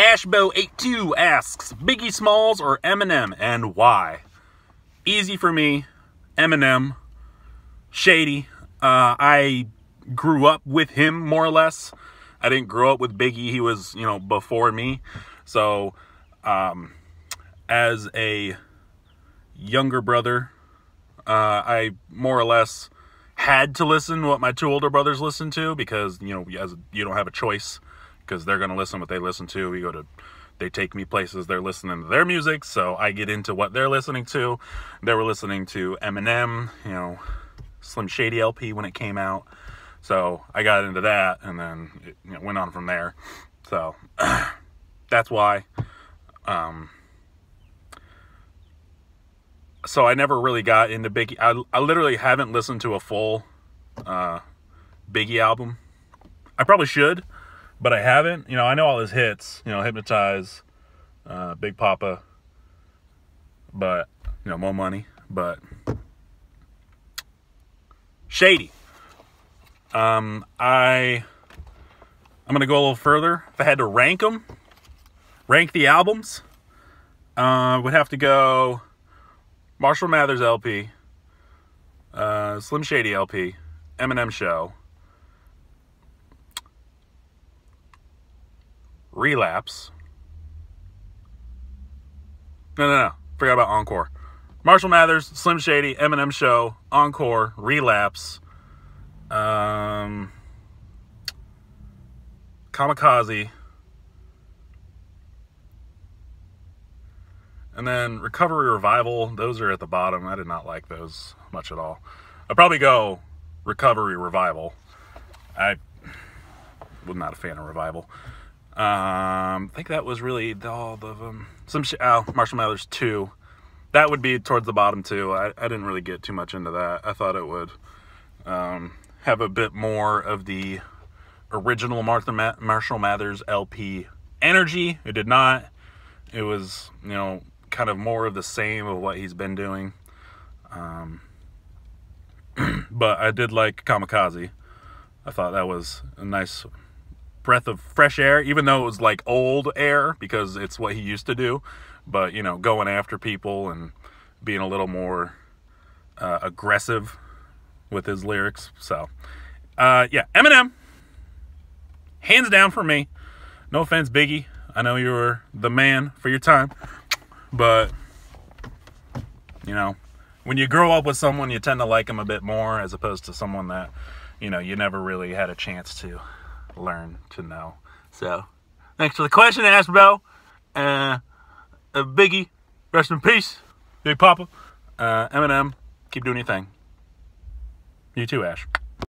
Ashbo82 asks, Biggie Smalls or Eminem, and why? Easy for me, Eminem. Shady. Uh, I grew up with him, more or less. I didn't grow up with Biggie. He was, you know, before me. So, um, as a younger brother, uh, I more or less had to listen what my two older brothers listened to because, you know, as you don't have a choice because they're going to listen what they listen to. We go to, they take me places, they're listening to their music, so I get into what they're listening to. They were listening to Eminem, you know, Slim Shady LP when it came out. So I got into that and then it you know, went on from there. So that's why. Um, so I never really got into Biggie. I, I literally haven't listened to a full uh, Biggie album. I probably should, but I haven't. You know, I know all his hits. You know, Hypnotize, uh, Big Poppa, but you know, More Money, but Shady. Um, I I'm gonna go a little further. If I had to rank them, rank the albums, uh, would have to go Marshall Mathers LP, uh, Slim Shady LP, Eminem Show, Relapse. No, no, no. Forgot about Encore. Marshall Mathers, Slim Shady, Eminem Show, Encore, Relapse, um, Kamikaze, and then Recovery Revival. Those are at the bottom. I did not like those much at all. I'd probably go Recovery Revival. I was not a fan of Revival. Um, I think that was really all of them. Some oh, Marshall Mathers two. That would be towards the bottom too. I, I didn't really get too much into that. I thought it would um, have a bit more of the original Martha Ma- Marshall Mathers LP energy. It did not. It was you know kind of more of the same of what he's been doing. Um, but I did like Kamikaze. I thought that was a nice breath of fresh air, even though it was like old air because it's what he used to do. But you know, going after people and being a little more uh, aggressive with his lyrics. So, uh, yeah, Eminem, hands down for me. No offense, Biggie. I know you were the man for your time, but you know, when you grow up with someone, you tend to like them a bit more as opposed to someone that you know you never really had a chance to learn to know. So, thanks for the question. Uh, uh, Biggie, rest in peace. Big Poppa. Uh, Eminem, keep doing your thing. You too, Ash.